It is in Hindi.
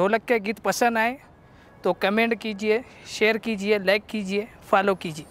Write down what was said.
ढोलक के गीत पसंद आए तो कमेंट कीजिए शेयर कीजिए लाइक कीजिए फॉलो कीजिए।